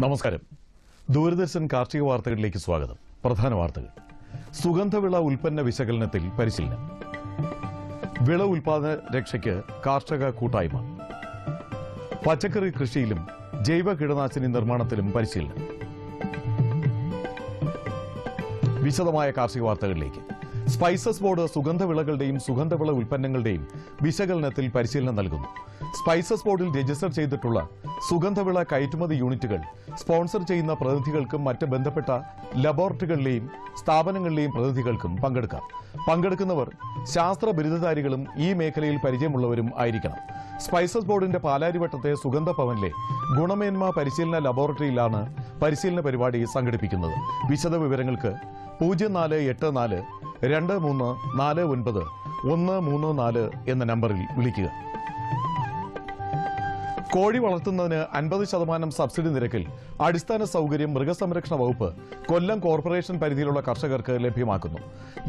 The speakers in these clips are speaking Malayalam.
നമസ്കാരം. ദൂരദർശൻ കാർഷിക വാർത്തകളിലേക്ക് സ്വാഗതം. പ്രധാന വാർത്തകൾ. സുഗന്ധവിള ഉൽപ്പന്ന വിശകലനത്തിൽ പരിശീലനം. വിള ഉൽപാദന രക്ഷയ്ക്ക് കാർഷക കൂട്ടായ്മ. പച്ചക്കറി കൃഷിയിലും ജൈവ കീടനാശിനി നിർമ്മാണത്തിലും പരിശീലനം. വിശദമായ കാർഷിക വാർത്തകളിലേക്ക്. സ്പൈസസ് ബോർഡ് സുഗന്ധവിളകളുടെയും സുഗന്ധവിള ഉൽപ്പന്നങ്ങളുടെയും വിശകലനത്തിൽ പരിശീലനം നൽകുന്നു. സ്പൈസസ് ബോർഡിൽ രജിസ്റ്റർ ചെയ്തിട്ടുള്ള സുഗന്ധവിള കയറ്റുമതി യൂണിറ്റുകൾ സ്പോൺസർ ചെയ്യുന്ന പ്രതിനിധികൾക്കും മറ്റ് ബന്ധപ്പെട്ട ലബോറട്ടറികളിലെയും സ്ഥാപനങ്ങളിലെയും പ്രതിനിധികൾക്കും പങ്കെടുക്കാം. പങ്കെടുക്കുന്നവർ ശാസ്ത്ര ബിരുദധാരികളും ഈ മേഖലയിൽ പരിചയമുള്ളവരും ആയിരിക്കണം. സ്പൈസസ് ബോർഡിന്റെ പാലാരിവട്ടത്തെ സുഗന്ധ ഭവനിലെ ഗുണമേന്മ പരിശീലന ലബോറട്ടറിയിലാണ് പരിശീലന പരിപാടി സംഘടിപ്പിക്കുന്നത്. വിശദവിവരങ്ങൾക്ക് പൂജ്യം നാല് എട്ട് നാല് രണ്ട് മൂന്ന് നാല് ഒൻപത് ഒന്ന് മൂന്ന് നാല് എന്ന നമ്പറിൽ വിളിക്കുക. കോഴി വളർത്തുന്നതിന് അൻപത് ശതമാനം സബ്സിഡി നിരക്കിൽ അടിസ്ഥാന സൗകര്യം മൃഗസംരക്ഷണ വകുപ്പ് കൊല്ലം കോർപ്പറേഷൻ പരിധിയിലുള്ള കർഷകർക്ക് ലഭ്യമാക്കുന്നു.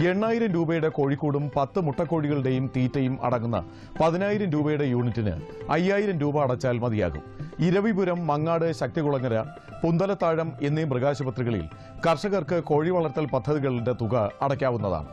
എണ്ണായിരം രൂപയുടെ കോഴിക്കൂടും പത്ത് മുട്ടക്കോഴികളുടെയും തീറ്റയും അടങ്ങുന്ന പതിനായിരം രൂപയുടെ യൂണിറ്റിന് അയ്യായിരം രൂപ അടച്ചാൽ മതിയാകും. ഇരവിപുരം മങ്ങാട് ശക്തികുളങ്ങര പുന്തലത്താഴം എന്നീ മൃഗാശുപത്രികളിൽ കർഷകർക്ക് കോഴി വളർത്തൽ പദ്ധതികളുടെ തുക അടയ്ക്കാവുന്നതാണ്.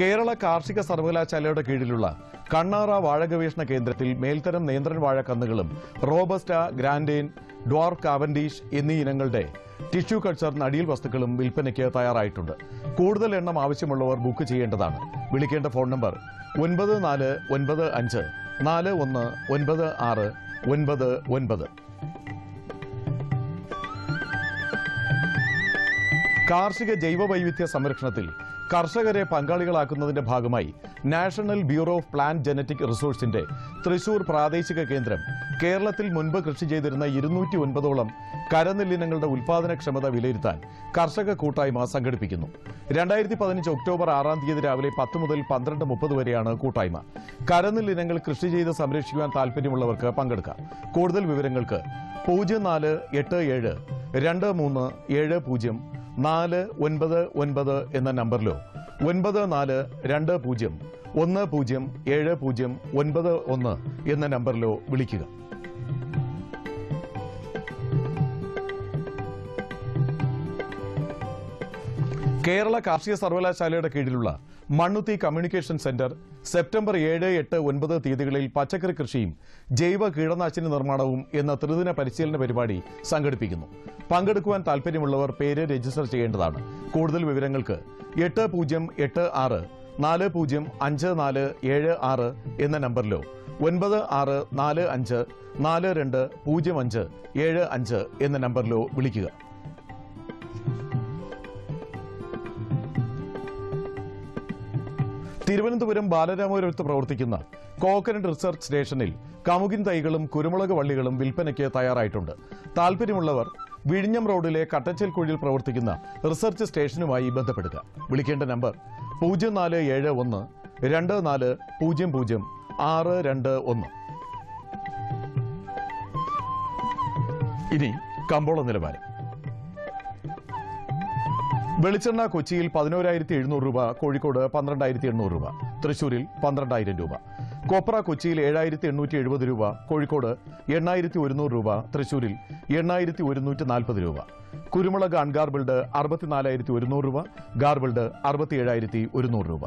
കേരള കാർഷിക സർവകലാശാലയുടെ കീഴിലുള്ള കണ്ണാറ വാഴ ഗവേഷണ കേന്ദ്രത്തിൽ മേൽത്തരം നേന്ത്രൻ വാഴ കന്നുകളും റോബസ്റ്റ ഗ്രാൻഡേൻ ഡ്വാർക്ക് കാവൻഡീഷ് എന്നീ ഇനങ്ങളുടെ ടിഷ്യൂ കൾച്ചർ നടിയിൽ വസ്തുക്കളും വിൽപ്പനയ്ക്ക് തയ്യാറായിട്ടുണ്ട്. കൂടുതൽ എണ്ണം ആവശ്യമുള്ളവർ ബുക്ക് ചെയ്യേണ്ടതാണ്. വിളിക്കേണ്ട ഫോൺ നമ്പർ ഒൻപത് നാല് ഒൻപത് അഞ്ച് നാല് ഒന്ന് ഒൻപത് ആറ് ഒൻപത് ഒൻപത്. കാർഷിക ജൈവ വൈവിധ്യ സംരക്ഷണത്തിൽ കർഷകരെ പങ്കാളികളാക്കുന്നതിന്റെ ഭാഗമായി national bureau of plant genetic റിസോഴ്സിന്റെ Thrissur പ്രാദേശിക കേന്ദ്രം കേരളത്തിൽ മുൻപ് കൃഷി ചെയ്തിരുന്ന ഇരുന്നൂറ്റി ഒൻപതോളം കരനെല്ലിനങ്ങളുടെ ഉൽപാദനക്ഷമത വിലയിരുത്താൻ കർഷക കൂട്ടായ്മ സംഘടിപ്പിക്കുന്നു. രണ്ടായിരത്തി പതിനഞ്ച് ഒക്ടോബർ ആറാം തീയതി രാവിലെ പത്ത് മുതൽ പന്ത്രണ്ട് മുപ്പത് വരെയാണ് കൂട്ടായ്മ. കരനെല്ലിനങ്ങൾ കൃഷി ചെയ്ത് സംരക്ഷിക്കുവാൻ താൽപര്യമുള്ളവർക്ക് പങ്കെടുക്കാം. കൂടുതൽ വിവരങ്ങൾക്ക് പൂജ്യം നാല് എട്ട് ഏഴ് രണ്ട് മൂന്ന് ഏഴ് പൂജ്യം നാല് ഒൻപത് ഒൻപത് എന്ന നമ്പറിലോ ഒൻപത് നാല് രണ്ട് പൂജ്യം ഒന്ന് പൂജ്യം ഏഴ് പൂജ്യം ഒൻപത് ഒന്ന് എന്ന നമ്പറിലോ വിളിക്കുക. കേരള കാർഷിക സർവകലാശാലയുടെ കീഴിലുള്ള മണ്ണുത്തി കമ്മ്യൂണിക്കേഷൻ സെന്റർ സെപ്റ്റംബർ ഏഴ് എട്ട് ഒൻപത് തീയതികളിൽ പച്ചക്കറി കൃഷിയും ജൈവ കീടനാശിനി നിർമ്മാണവും എന്ന ത്രിദിന പരിശീലന പരിപാടി സംഘടിപ്പിക്കുന്നു. പങ്കെടുക്കുവാൻ താൽപ്പര്യമുള്ളവർ പേര് രജിസ്റ്റർ ചെയ്യേണ്ടതാണ്. കൂടുതൽ വിവരങ്ങൾക്ക് എട്ട് പൂജ്യം എട്ട് ആറ് നാല് പൂജ്യം അഞ്ച് നാല് ഏഴ് ആറ് എന്ന നമ്പറിലോ ഒൻപത് ആറ് നാല് അഞ്ച് നാല് രണ്ട് പൂജ്യം അഞ്ച് ഏഴ് അഞ്ച് എന്ന നമ്പറിലോ വിളിക്കുക. തിരുവനന്തപുരം ബാലരാമപുരത്ത് പ്രവർത്തിക്കുന്ന കോക്കനട്ട് റിസർച്ച് സ്റ്റേഷനിൽ കമുകിൻ തൈകളും കുരുമുളക് വള്ളികളും വിൽപ്പനയ്ക്ക് തയ്യാറായിട്ടുണ്ട്. താല്പര്യമുള്ളവർ വിഴിഞ്ഞം റോഡിലെ കട്ടച്ചൽ കുഴിയിൽ പ്രവർത്തിക്കുന്ന റിസർച്ച് സ്റ്റേഷനുമായി ബന്ധപ്പെടുക. വിളിക്കേണ്ട നമ്പർ പൂജ്യം നാല് ഏഴ് ഒന്ന് രണ്ട് നാല് പൂജ്യം പൂജ്യം ആറ് രണ്ട് ഒന്ന്. ഇനി കമ്പോള നിലവാരം. വെളിച്ചെണ്ണ കൊച്ചിയിൽ പതിനോരായിരത്തി എഴുന്നൂറ് രൂപ കോഴിക്കോട് പന്ത്രണ്ടായിരത്തി എണ്ണൂറ് രൂപ തൃശൂരിൽ പന്ത്രണ്ടായിരം രൂപ കോപ്ര കൊച്ചിയിൽ ഏഴായിരത്തി എണ്ണൂറ്റി എഴുപത് രൂപ കോഴിക്കോട് എണ്ണായിരത്തി ഒരുന്നൂറ് രൂപ തൃശൂരിൽ എണ്ണായിരത്തി ഒരുന്നൂറ്റി നാൽപ്പത് രൂപ കുരുമുളക് അൺഗാർബിൾഡ് അറുപത്തിനാലായിരത്തി ഒരുന്നൂറ് രൂപ ഗാർബിൾഡ് അറുപത്തി ഏഴായിരത്തി ഒരുന്നൂറ് രൂപ.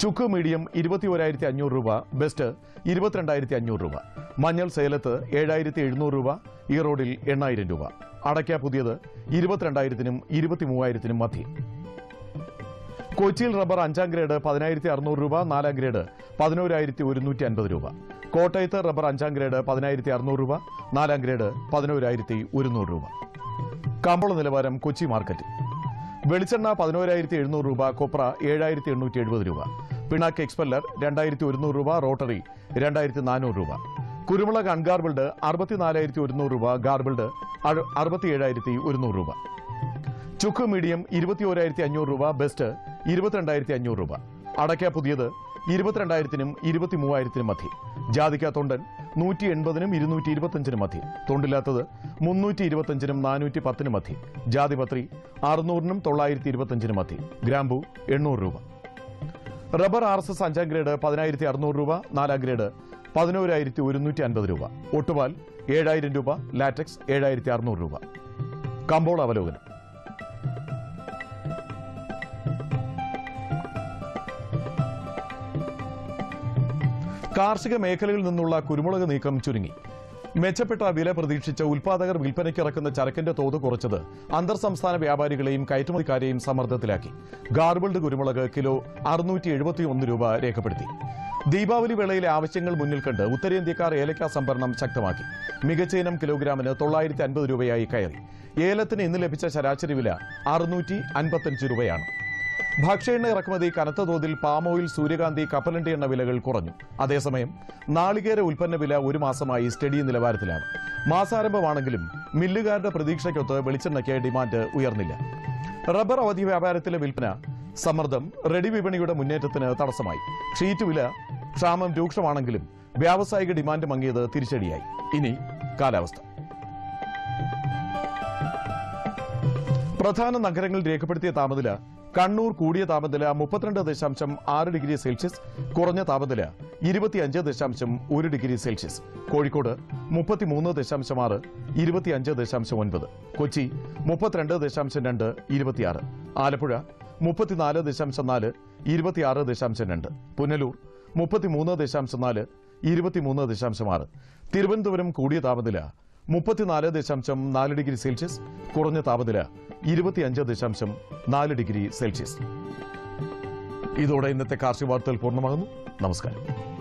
ചുക്ക് മീഡിയം ഇരുപത്തി ഒരായിരത്തി അഞ്ഞൂറ് രൂപ ബെസ്റ്റ് ഇരുപത്തിരണ്ടായിരത്തി അഞ്ഞൂറ് രൂപ മഞ്ഞൾ സേലത്ത് ഏഴായിരത്തി എഴുന്നൂറ് രൂപ ഈറോഡിൽ എണ്ണായിരം രൂപ. അടയ്ക്ക പുതിയത് ഇരുപത്തിരണ്ടായിരത്തിനും ഇരുപത്തി മൂവായിരത്തിനും മധ്യം. കൊച്ചിയിൽ റബ്ബർ അഞ്ചാം ഗ്രേഡ് പതിനായിരത്തി അറുന്നൂറ് രൂപ നാലാം ഗ്രേഡ് പതിനോരായിരത്തി ഒരുന്നൂറ്റി അൻപത് രൂപ. കോട്ടയത്ത് റബ്ബർ അഞ്ചാം ഗ്രേഡ് പതിനായിരത്തി അറുന്നൂറ് രൂപ നാലാം ഗ്രേഡ് പതിനോരായിരത്തി ഒരുന്നൂറ് രൂപ. കമ്പോള നിലവാരം കൊച്ചി മാർക്കറ്റ്. വെളിച്ചെണ്ണ പതിനോരായിരത്തി എഴുന്നൂറ് രൂപ കൊപ്ര ഏഴായിരത്തി എണ്ണൂറ്റി എഴുപത് രൂപ. പിണാക്ക് എക്സ്പെല്ലർ രണ്ടായിരത്തി ഒരുന്നൂറ് രൂപ റോട്ടറി രണ്ടായിരത്തി നാനൂറ് രൂപ. കുരുമുളക് അൺഗാർബിൾഡ് അറുപത്തിനാലായിരത്തി ഒരുന്നൂറ് രൂപ ഗാർബിൾഡ് അറുപത്തി ഏഴായിരത്തി ഒരുന്നൂറ് രൂപ. ചുക്ക് മീഡിയം ഇരുപത്തി ഓരായിരത്തി അഞ്ഞൂറ് രൂപ ബെസ്റ്റ് ഇരുപത്തിരണ്ടായിരത്തി അഞ്ഞൂറ് രൂപ. അടയ്ക്ക പുതിയത് ഇരുപത്തിരണ്ടായിരത്തിനും ഇരുപത്തി മൂവായിരത്തിനും മധ്യേ. ജാതിക്ക തൊണ്ടൻ നൂറ്റി എൺപതിനും ഇരുന്നൂറ്റി ഇരുപത്തഞ്ചിനും മധ്യേ. തൊണ്ടില്ലാത്തത് മുന്നൂറ്റി ഇരുപത്തഞ്ചിനും നാനൂറ്റി പത്തിനും മധ്യേ. ജാതിപത്രി അറുന്നൂറിനും തൊള്ളായിരത്തി ഇരുപത്തഞ്ചിനും മധ്യേ. ഗ്രാമ്പു എണ്ണൂറ് രൂപ. റബ്ബർ ആർ എസ് എസ് അഞ്ചാം ഗ്രേഡ് പതിനായിരത്തി അറുന്നൂറ് രൂപ നാലാം ഗ്രേഡ് പതിനോരായിരത്തി ഒരുന്നൂറ്റി അൻപത് രൂപ. ഒട്ടുപാൽ ഏഴായിരം രൂപ ലാറ്റക്സ് ഏഴായിരത്തി അറുന്നൂറ് രൂപ. കമ്പോള അവലോകനം. കാർഷിക മേഖലയിൽ നിന്നുള്ള കുരുമുളക് നീക്കം ചുരുങ്ങി. മെച്ചപ്പെട്ട വില പ്രതീക്ഷിച്ച ഉൽപാദകർ വിൽപ്പനയ്ക്കിറക്കുന്ന ചരക്കിന്റെ തോത് കുറച്ചത് അന്തർ സംസ്ഥാന വ്യാപാരികളെയും കയറ്റുമതിക്കാരെയും സമ്മർദ്ദത്തിലാക്കി. ഗാർബിൾഡ് കുരുമുളക് കിലോ അറുന്നൂറ്റി രൂപ രേഖപ്പെടുത്തി. ദീപാവലി വേളയിലെ ആവശ്യങ്ങൾ മുന്നിൽ കണ്ട് ഉത്തരേന്ത്യക്കാർ ഏലക്ക സംഭരണം ശക്തമാക്കി. മികച്ച ഇനം കിലോഗ്രാമിന് തൊള്ളായിരത്തി അൻപത് രൂപയായി കയറി. ഏലത്തിന് ഇന്ന് ലഭിച്ച ശരാശരി വില അറുന്നൂറ്റി അൻപത്തഞ്ച് രൂപയാണ്. ഭക്ഷ്യ എണ്ണ ഇറക്കുമതി കനത്ത തോതിൽ പാം ഓയിൽ സൂര്യകാന്തി കപ്പലണ്ടി എണ്ണ വിലകൾ കുറഞ്ഞു. അതേസമയം നാളികേര ഉൽപ്പന്ന വില ഒരു മാസമായി സ്റ്റഡി നിലവാരത്തിലാണ്. മാസാരംഭമാണെങ്കിലും മില്ലുകാരുടെ പ്രതീക്ഷയ്ക്കൊത്ത് വെളിച്ചെണ്ണയ്ക്ക് ഡിമാൻഡ് ഉയർന്നില്ല. റബ്ബർ അവധി വ്യാപാരത്തിലെ വിൽപ്പന സമ്മർദ്ദം റെഡി വിപണിയുടെ മുന്നേറ്റത്തിന് തടസ്സമായി. ഷീറ്റ് വില ക്ഷാമം രൂക്ഷമാണെങ്കിലും വ്യാവസായിക ഡിമാൻഡ് മങ്ങിയത് തിരിച്ചടിയായി. ഇനി കാലാവസ്ഥ. പ്രധാന നഗരങ്ങളിൽ രേഖപ്പെടുത്തിയ താപനില കണ്ണൂർ കൂടിയ താപനില മുപ്പത്തിരണ്ട് ദശാംശം ആറ് ഡിഗ്രി സെൽഷ്യസ് കുറഞ്ഞ താപനില ഇരുപത്തിയഞ്ച് ദശാംശം ഒരു ഡിഗ്രി സെൽഷ്യസ് കോഴിക്കോട് മുപ്പത്തിമൂന്ന് ദശാംശം ആറ് ഇരുപത്തിയഞ്ച് ദശാംശം ഒൻപത് കൊച്ചി മുപ്പത്തിരണ്ട് ദശാംശം രണ്ട് ഇരുപത്തിയാറ് ആലപ്പുഴ മുപ്പത്തിനാല് ദശാംശം നാല് ഇരുപത്തിയാറ് ദശാംശം രണ്ട് പുനലൂർ മുപ്പത്തിമൂന്ന് ദശാംശം നാല് ഇരുപത്തിമൂന്ന് ദശാംശം ആറ്. തിരുവനന്തപുരം കൂടിയ താപനില മുപ്പത്തിനാല് ദശാംശം നാല് ഡിഗ്രി സെൽഷ്യസ് കുറഞ്ഞ താപനില ഇരുപത്തിയഞ്ച് ദശാംശം നാല് ഡിഗ്രി സെൽഷ്യസ്. ഇതോടെ ഇന്നത്തെ കാർഷിക വാർത്തകൾ പൂർണമാകുന്നു. നമസ്കാരം.